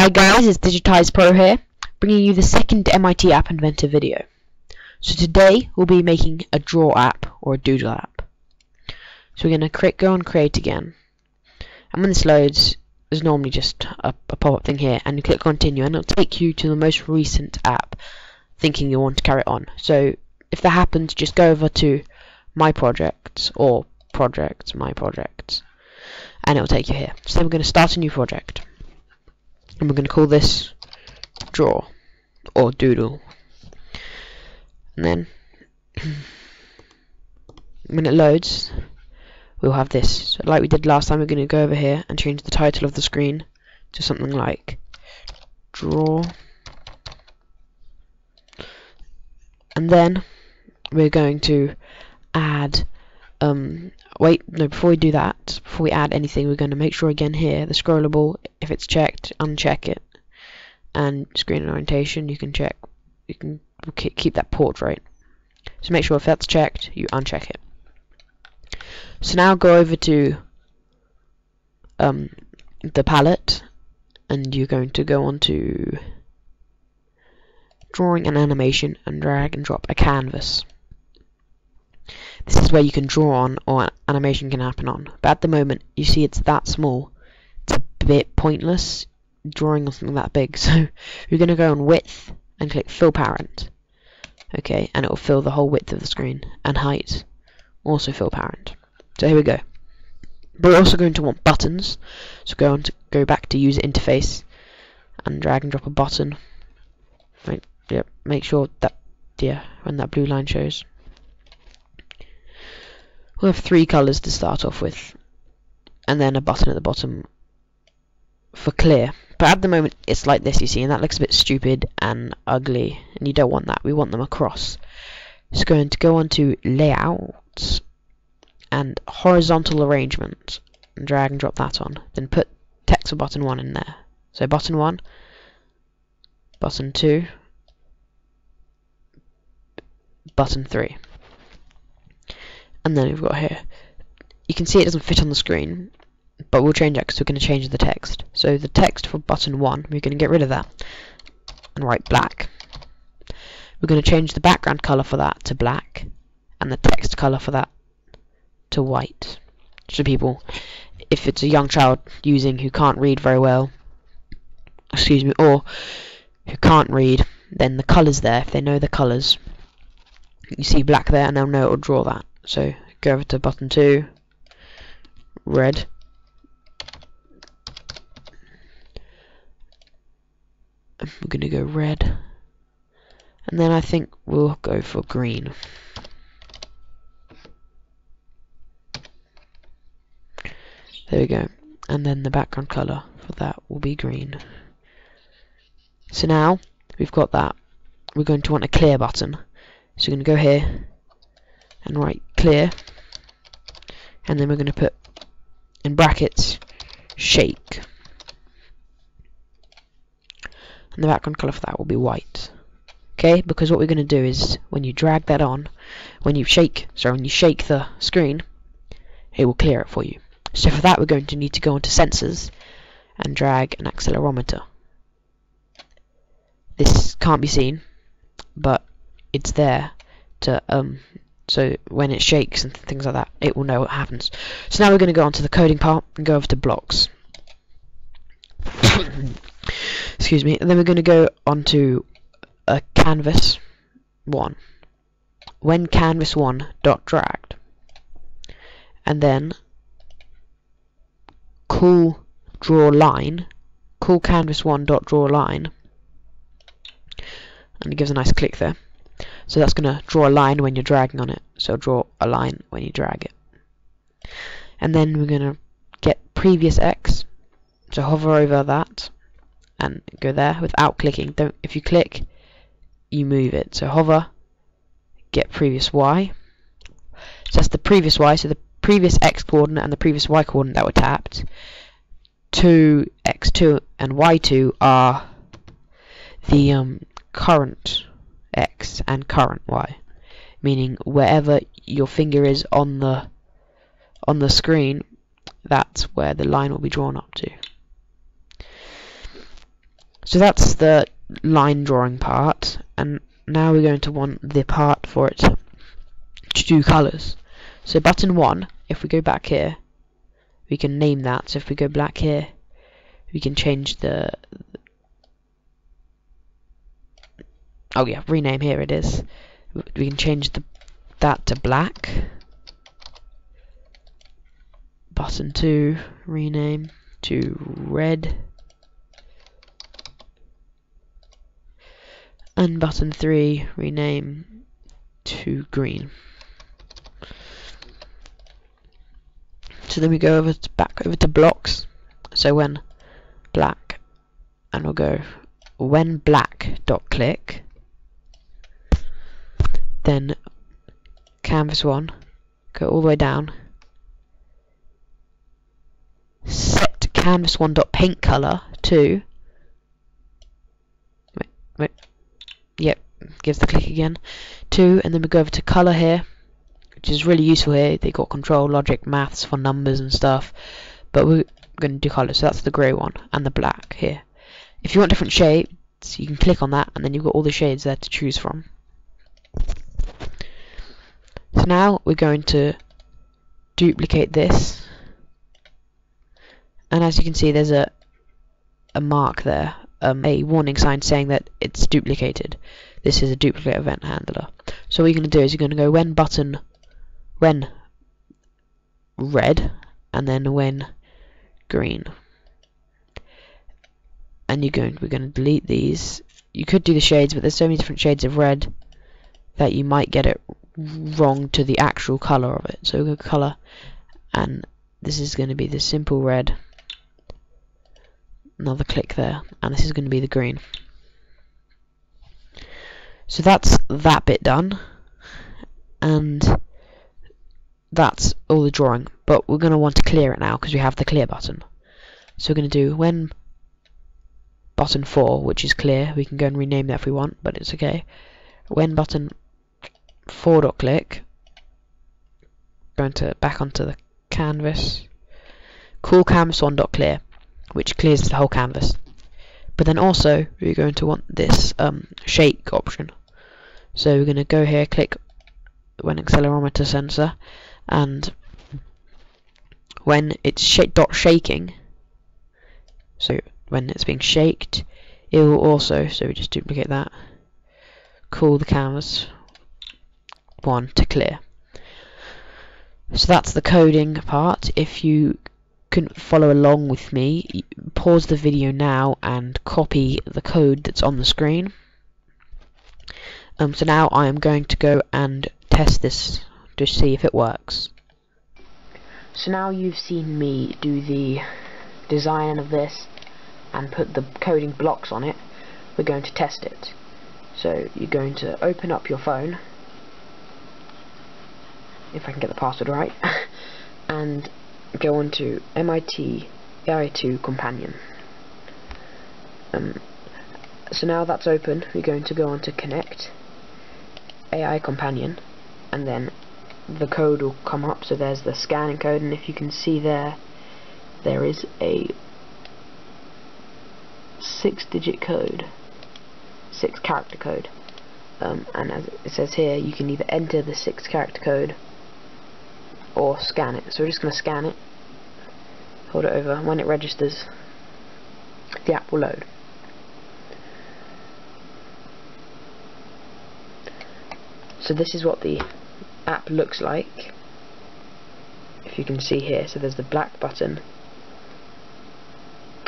Hi guys, it's Digitized Pro here, bringing you the second MIT App Inventor video. So today we'll be making a draw app or a doodle app. So we're going to go on create again, and when this loads, there's normally just a, a pop-up thing here, and you click continue, and it'll take you to the most recent app, thinking you want to carry it on. So if that happens, just go over to My Projects or Projects, My Projects, and it'll take you here. So then we're going to start a new project and we're going to call this draw or doodle. And then when it loads we'll have this. So like we did last time we're going to go over here and change the title of the screen to something like draw. And then we're going to add um, wait, no, before we do that, before we add anything, we're going to make sure again here, the scrollable, if it's checked, uncheck it. And screen orientation, you can check, you can keep that portrait. So make sure if that's checked, you uncheck it. So now go over to um, the palette, and you're going to go on to drawing and animation, and drag and drop a canvas. This is where you can draw on or animation can happen on. But at the moment, you see it's that small. It's a bit pointless drawing on something that big. So you're going to go on width and click fill parent. Okay, and it will fill the whole width of the screen. And height, also fill parent. So here we go. But we're also going to want buttons. So go on to go back to user interface and drag and drop a button. Right, yep, make sure that yeah, when that blue line shows. We'll have three colours to start off with. And then a button at the bottom for clear. But at the moment it's like this you see and that looks a bit stupid and ugly and you don't want that. We want them across. It's going to go on to layout and horizontal arrangement and drag and drop that on. Then put text for button 1 in there. So button 1, button 2, button 3 and then we've got here you can see it doesn't fit on the screen but we'll change that because we're going to change the text. So the text for button 1 we're going to get rid of that and write black. We're going to change the background color for that to black and the text color for that to white. So people if it's a young child using who can't read very well excuse me or who can't read then the colors there. If they know the colors you see black there and they'll know it will draw that so go over to button 2, red. We're going to go red. And then I think we'll go for green. There we go. And then the background colour for that will be green. So now we've got that. We're going to want a clear button. So we're going to go here and write clear. And then we're going to put in brackets shake. And the background color for that will be white. Okay? Because what we're going to do is when you drag that on when you shake sorry when you shake the screen it will clear it for you. So for that we're going to need to go into sensors and drag an accelerometer. This can't be seen but it's there to um, so when it shakes and things like that, it will know what happens. So now we're going to go on to the coding part and go over to blocks. Excuse me. And then we're going to go on to a canvas 1. When canvas 1 dot dragged. And then call draw line, call canvas 1 dot draw line. And it gives a nice click there. So that's going to draw a line when you're dragging on it. So draw a line when you drag it. And then we're going to get previous x. So hover over that and go there without clicking. Don't if you click, you move it. So hover, get previous y. So that's the previous y. So the previous x coordinate and the previous y coordinate that were tapped. 2 x2 and y2 are the um, current x and current y meaning wherever your finger is on the on the screen that's where the line will be drawn up to So that's the line drawing part, and now we're going to want the part for it to, do colours. So button 1, if we go back here, we can name that. So if we go back here, we can change the... Oh yeah, rename, here it is. We can change the that to black. Button 2, rename to red. and button 3 rename to green. So then we go over to back over to blocks. So when black and we'll go when black dot click then canvas one go all the way down set canvas one dot paint color to wait wait Yep, gives the click again. Two, and then we go over to color here, which is really useful here. They got control, logic, maths for numbers and stuff. But we're going to do color, so that's the grey one, and the black here. If you want different shades, you can click on that, and then you've got all the shades there to choose from. So now we're going to duplicate this. And as you can see, there's a a mark there um, a warning sign saying that it's duplicated. This is a duplicate event handler. So what you're going to do is you're going to go when button when red and then when green. And you're going we're going to delete these. You could do the shades, but there's so many different shades of red that you might get it wrong to the actual color of it. So we'll go color and this is going to be the simple red. Another click there and this is going to be the green. So that's that bit done and that's all the drawing. But we're going to want to clear it now because we have the clear button. So we're going to do when button 4 which is clear we can go and rename that if we want but it's okay. When button 4 dot click going to back onto the canvas cool canvas 1 dot clear which clears the whole canvas. But then also we're going to want this um, shake option. So we're going to go here, click when accelerometer sensor, and when it's sh dot shaking, so when it's being shaked, it will also, so we just duplicate that, call the canvas one to clear. So that's the coding part. If you can follow along with me, pause the video now and copy the code that's on the screen. Um, so now I am going to go and test this to see if it works. So now you've seen me do the design of this and put the coding blocks on it, we're going to test it. So you're going to open up your phone, if I can get the password right, and go on to MIT AI2 Companion. Um, so now that's open, we're going to go on to Connect AI Companion, and then the code will come up. So there's the scanning code, and if you can see there, there is a six-digit code, six-character code. Um, and as it says here, you can either enter the six-character code or scan it. So we're just going to scan it, hold it over, when it registers, the app will load. So this is what the app looks like, if you can see here. So there's the black button,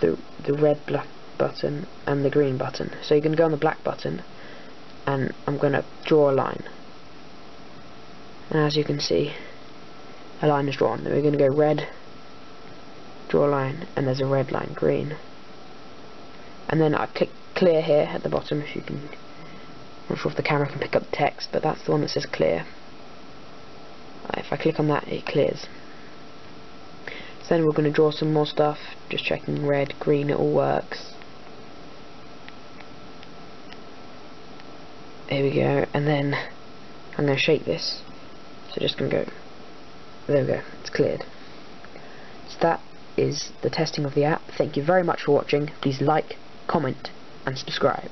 the the red black button, and the green button. So going to go on the black button, and I'm going to draw a line. And as you can see, a line is drawn. Then we're going to go red, draw a line, and there's a red line, green. And then I click clear here at the bottom if you can. I'm not sure if the camera can pick up the text, but that's the one that says clear. Uh, if I click on that, it clears. So then we're going to draw some more stuff, just checking red, green, it all works. Here we go, and then I'm going to shake this. So just going to go there we go, it's cleared. So that is the testing of the app. Thank you very much for watching. Please like, comment, and subscribe.